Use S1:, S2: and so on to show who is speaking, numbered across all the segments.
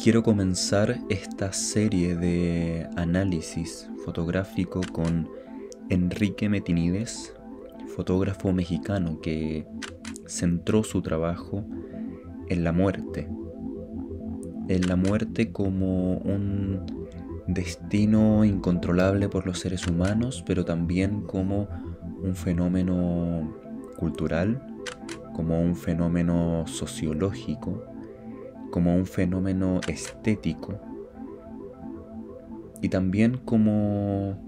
S1: Quiero comenzar esta serie de análisis fotográfico con Enrique Metinides, fotógrafo mexicano que centró su trabajo en la muerte, en la muerte como un destino incontrolable por los seres humanos, pero también como un fenómeno cultural, como un fenómeno sociológico, como un fenómeno estético y también como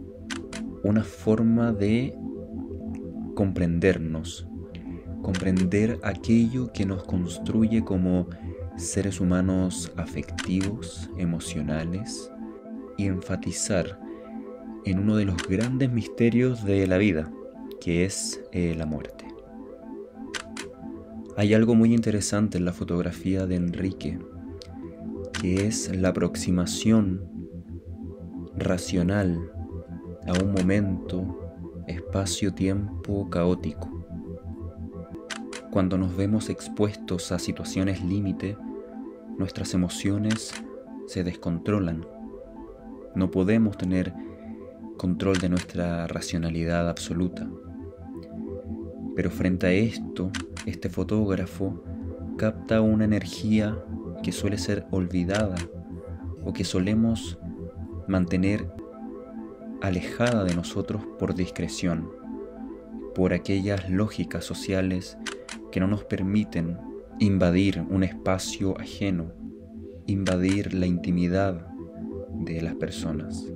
S1: una forma de comprendernos, comprender aquello que nos construye como seres humanos afectivos, emocionales y enfatizar en uno de los grandes misterios de la vida, que es eh, la muerte. Hay algo muy interesante en la fotografía de Enrique, que es la aproximación racional a un momento, espacio-tiempo caótico. Cuando nos vemos expuestos a situaciones límite, nuestras emociones se descontrolan. No podemos tener control de nuestra racionalidad absoluta. Pero frente a esto, este fotógrafo capta una energía que suele ser olvidada o que solemos mantener alejada de nosotros por discreción, por aquellas lógicas sociales que no nos permiten invadir un espacio ajeno, invadir la intimidad de las personas.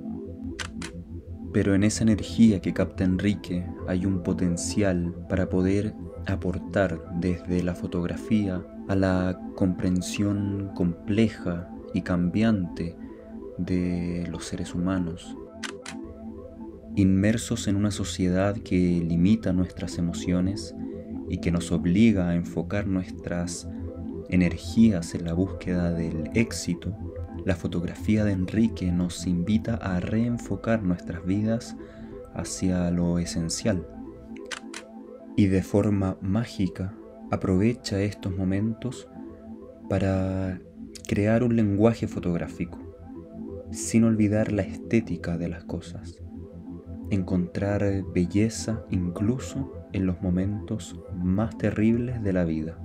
S1: Pero en esa energía que capta Enrique hay un potencial para poder aportar desde la fotografía a la comprensión compleja y cambiante de los seres humanos, inmersos en una sociedad que limita nuestras emociones y que nos obliga a enfocar nuestras energías en la búsqueda del éxito, la fotografía de Enrique nos invita a reenfocar nuestras vidas hacia lo esencial. Y de forma mágica aprovecha estos momentos para crear un lenguaje fotográfico, sin olvidar la estética de las cosas, encontrar belleza incluso en los momentos más terribles de la vida.